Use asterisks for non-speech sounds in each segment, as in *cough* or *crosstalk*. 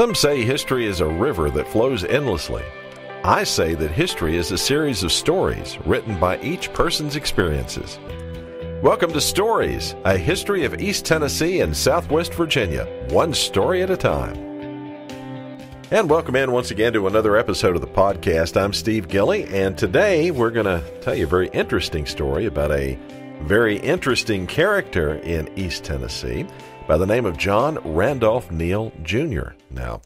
Some say history is a river that flows endlessly. I say that history is a series of stories written by each person's experiences. Welcome to Stories, a history of East Tennessee and Southwest Virginia, one story at a time. And welcome in once again to another episode of the podcast. I'm Steve Gilly, and today we're going to tell you a very interesting story about a very interesting character in East Tennessee by the name of John Randolph Neal Jr. Now,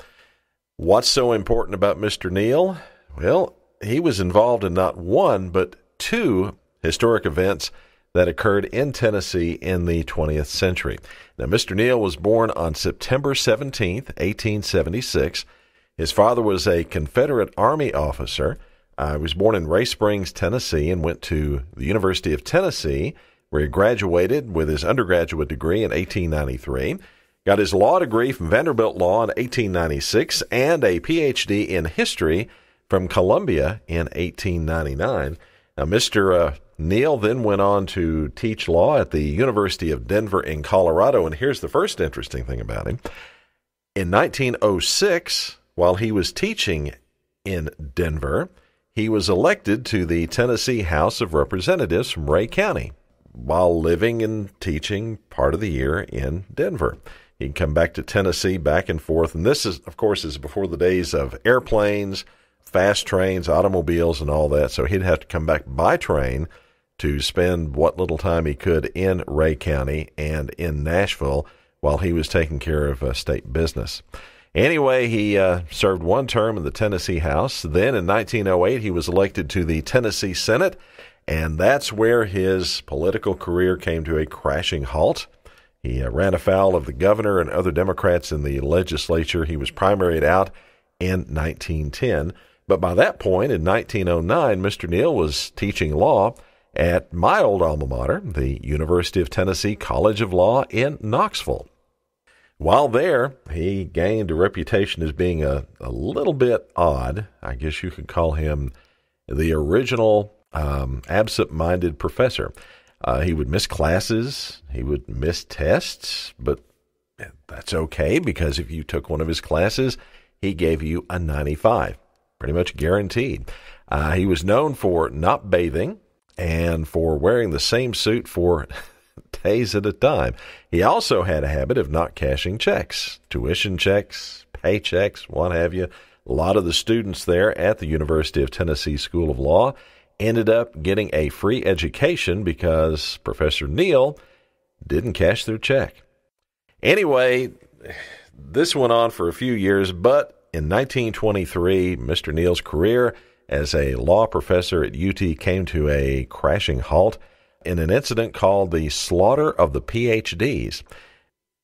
what's so important about Mr. Neal? Well, he was involved in not one, but two historic events that occurred in Tennessee in the 20th century. Now, Mr. Neal was born on September 17, 1876. His father was a Confederate Army officer. He was born in Rhea Springs, Tennessee, and went to the University of Tennessee, where he graduated with his undergraduate degree in 1893. Got his law degree from Vanderbilt Law in 1896 and a PhD in history from Columbia in 1899. Now, Mr. Uh, Neal then went on to teach law at the University of Denver in Colorado. And here's the first interesting thing about him. In 1906, while he was teaching in Denver, he was elected to the Tennessee House of Representatives from Rhea County while living and teaching part of the year in Denver. He'd come back to Tennessee back and forth. And this is, of course, is before the days of airplanes, fast trains, automobiles, and all that. So he'd have to come back by train to spend what little time he could in Rhea County and in Nashville while he was taking care of uh, state business. Anyway, he uh, served one term in the Tennessee House. Then in 1908, he was elected to the Tennessee Senate, and that's where his political career came to a crashing halt. He uh, ran afoul of the governor and other Democrats in the legislature. He was primaried out in 1910. But by that point, in 1909, Mr. Neal was teaching law at my old alma mater, the University of Tennessee College of Law in Knoxville. While there, he gained a reputation as being a, a little bit odd. I guess you could call him the original um, absent minded professor. Uh, he would miss classes, he would miss tests, but that's okay because if you took one of his classes, he gave you a 95, pretty much guaranteed. Uh, he was known for not bathing and for wearing the same suit for *laughs* days at a time. He also had a habit of not cashing checks, tuition checks, paychecks, what have you. A lot of the students there at the University of Tennessee School of Law ended up getting a free education because Professor Neal didn't cash their check. Anyway, this went on for a few years, but in 1923, Mr. Neal's career as a law professor at UT came to a crashing halt in an incident called the Slaughter of the PhDs.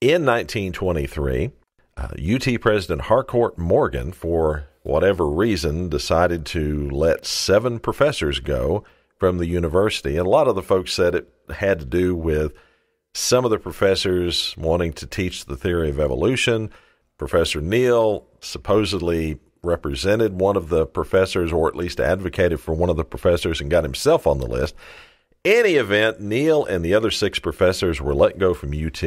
In 1923, uh, UT President Harcourt Morgan, for whatever reason, decided to let seven professors go from the university. And a lot of the folks said it had to do with some of the professors wanting to teach the theory of evolution. Professor Neal supposedly represented one of the professors, or at least advocated for one of the professors, and got himself on the list. Any event, Neal and the other six professors were let go from UT.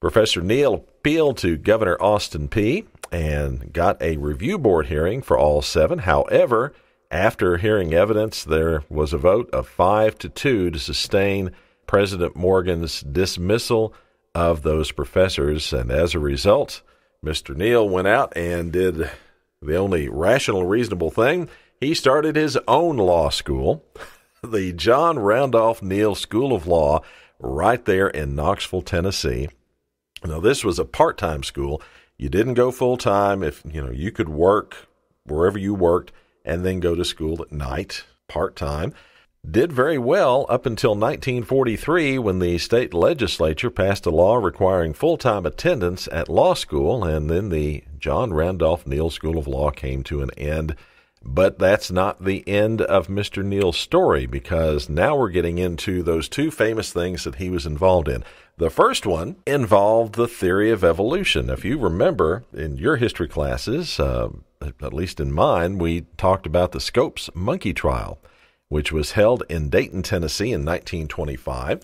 Professor Neal appealed to Governor Austin Peay and got a review board hearing for all seven. However, after hearing evidence, there was a vote of five to two to sustain President Morgan's dismissal of those professors. And as a result, Mr. Neal went out and did the only rational, reasonable thing. He started his own law school, the John Randolph Neal School of Law, right there in Knoxville, Tennessee. Now, this was a part time school you didn't go full time. If you know you could work wherever you worked and then go to school at night part time. Did very well up until 1943 when the state legislature passed a law requiring full time attendance at law school, and then the John Randolph Neal School of Law came to an end. But that's not the end of Mr. Neal's story because now we're getting into those two famous things that he was involved in. The first one involved the theory of evolution. If you remember in your history classes, uh, at least in mine, we talked about the Scopes monkey trial, which was held in Dayton, Tennessee in 1925.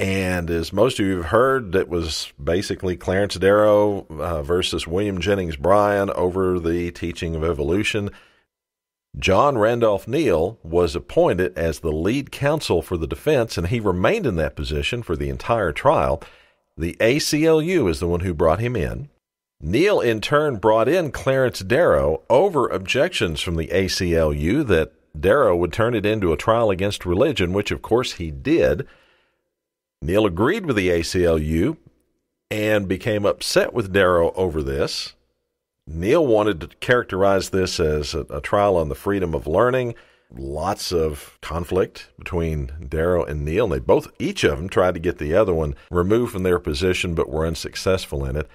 And as most of you have heard, it was basically Clarence Darrow uh, versus William Jennings Bryan over the teaching of evolution. John Randolph Neal was appointed as the lead counsel for the defense, and he remained in that position for the entire trial. The ACLU is the one who brought him in. Neal, in turn, brought in Clarence Darrow over objections from the ACLU that Darrow would turn it into a trial against religion, which, of course, he did. Neal agreed with the ACLU and became upset with Darrow over this. Neal wanted to characterize this as a, a, trial on the freedom of learning. Lots of conflict between Darrow and Neal. And they both, each of them, tried to get the other one removed from their position, but were unsuccessful in it.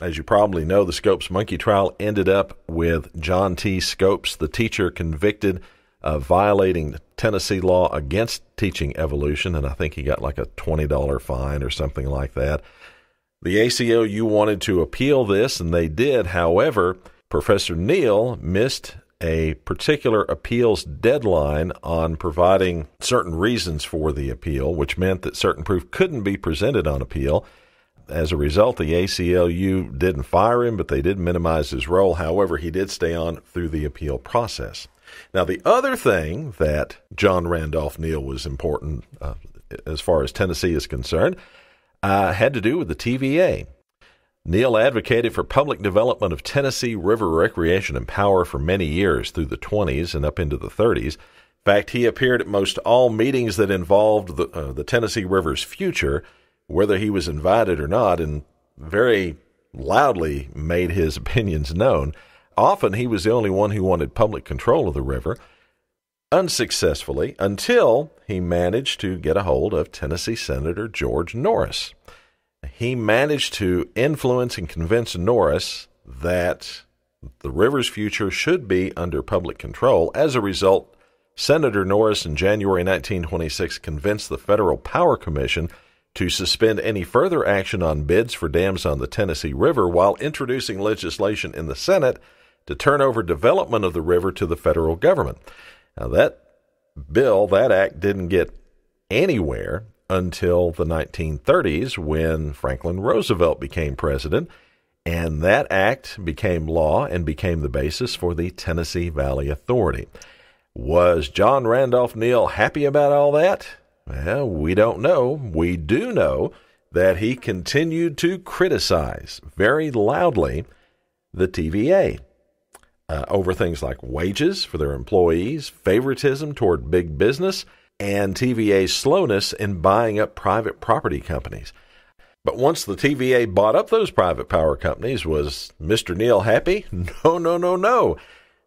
As you probably know, the Scopes Monkey trial ended up with John T. Scopes, the teacher, convicted of violating Tennessee law against teaching evolution, and I think he got like a $20 fine or something like that. The ACLU wanted to appeal this, and they did. However, Professor Neal missed a particular appeals deadline on providing certain reasons for the appeal, which meant that certain proof couldn't be presented on appeal. As a result, the ACLU didn't fire him, but they did minimize his role. However, he did stay on through the appeal process. Now, the other thing that John Randolph Neal was important uh, as far as Tennessee is concerned uh, had to do with the TVA. Neal advocated for public development of Tennessee River recreation and power for many years through the 20s and up into the 30s. In fact, he appeared at most all meetings that involved the, uh, the Tennessee River's future, whether he was invited or not, and very loudly made his *laughs* opinions known. Often he was the only one who wanted public control of the river unsuccessfully until he managed to get a hold of Tennessee Senator George Norris. He managed to influence and convince Norris that the river's future should be under public control. As a result, Senator Norris in January 1926 convinced the Federal Power Commission to suspend any further action on bids for dams on the Tennessee River while introducing legislation in the Senate to turn over development of the river to the federal government. Now, that bill, that act didn't get anywhere until the 1930s when Franklin Roosevelt became president, and that act became law and became the basis for the Tennessee Valley Authority. Was John Randolph Neal happy about all that? Well, we don't know. We do know that he continued to criticize very loudly the TVA uh, over things like wages for their employees, favoritism toward big business, and TVA's slowness in buying up private property companies. But once the TVA bought up those private power companies, was Mr. Neal happy? *laughs* No, no, no, no.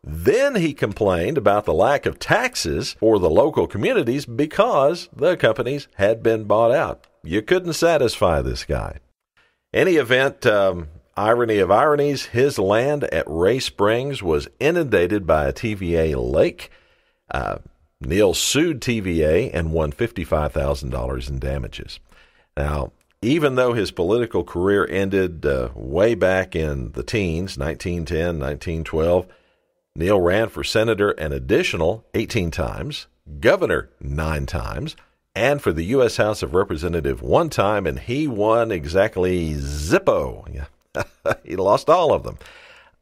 Then he complained about the lack of taxes for the local communities because the companies had been bought out. You couldn't satisfy this guy. Any event, um, Irony of ironies, his land at Rhea Springs was inundated by a TVA lake. Uh, Neal sued TVA and won $55,000 in damages. Now, even though his political career ended uh, way back in the teens, 1910, 1912, Neal ran for senator an additional 18 times, governor nine times, and for the U.S. House of Representatives one time, and he won exactly zippo. Yeah, *laughs* he lost all of them.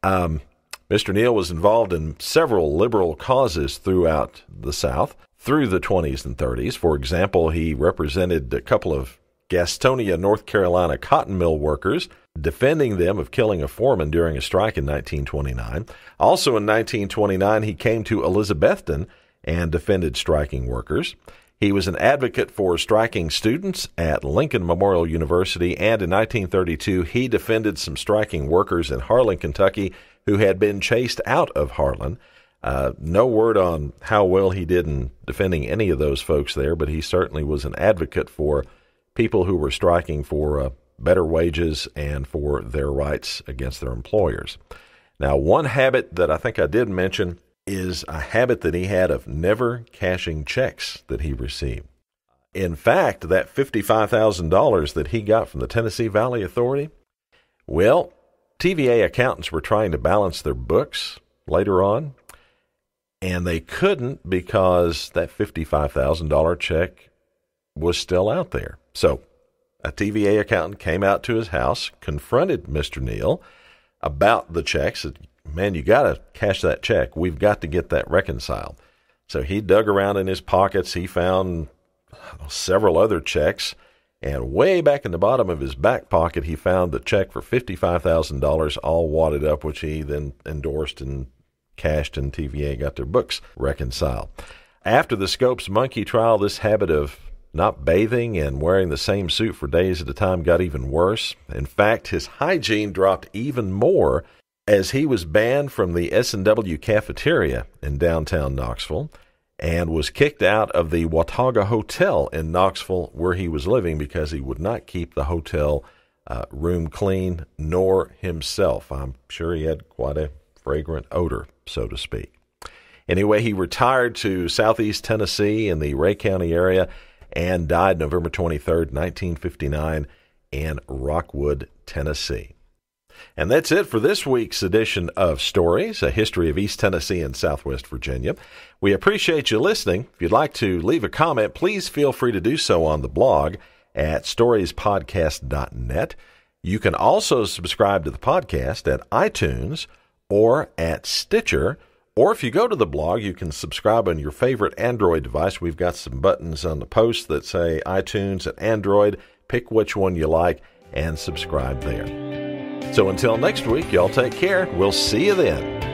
Um, Mr. Neal was involved in several liberal causes throughout the South through the 20s and 30s. For example, he represented a couple of Gastonia, North Carolina cotton mill workers, defending them of killing a foreman during a strike in 1929. Also in 1929, he came to Elizabethton and defended striking workers. He was an advocate for striking students at Lincoln Memorial University, and in 1932, he defended some striking workers in Harlan, Kentucky, who had been chased out of Harlan. Uh, no word on how well he did in defending any of those folks there, but he certainly was an advocate for people who were striking for uh, better wages and for their rights against their employers. Now, one habit that I think I did mention is a habit that he had of never cashing checks that he received. In fact, that $55,000 that he got from the Tennessee Valley Authority, well, TVA accountants were trying to balance their books later on, and they couldn't because that $55,000 check was still out there. So a TVA accountant came out to his house, confronted Mr. Neal about the checks said, Man, you got to cash that check. We've got to get that reconciled. So he dug around in his pockets. He found several other checks. And way back in the bottom of his back pocket, he found the check for $55,000 all wadded up, which he then endorsed and cashed, and TVA got their books reconciled. After the Scopes monkey trial, this habit of not bathing and wearing the same suit for days at a time got even worse. In fact, his hygiene dropped even more as he was banned from the S&W cafeteria in downtown Knoxville and was kicked out of the Watauga Hotel in Knoxville where he was living because he would not keep the hotel uh, room clean nor himself. I'm sure he had quite a fragrant odor, so to speak. Anyway, he retired to southeast Tennessee in the Rhea County area and died November 23, 1959, in Rockwood, Tennessee. And that's it for this week's edition of Stories, a history of East Tennessee and Southwest Virginia. We appreciate you listening. If you'd like to leave a comment, please feel free to do so on the blog at storiespodcast.net. You can also subscribe to the podcast at iTunes or at Stitcher. Or if you go to the blog, you can subscribe on your favorite Android device. We've got some buttons on the post that say iTunes and Android. Pick which one you like and subscribe there. So until next week, y'all take care. We'll see you then.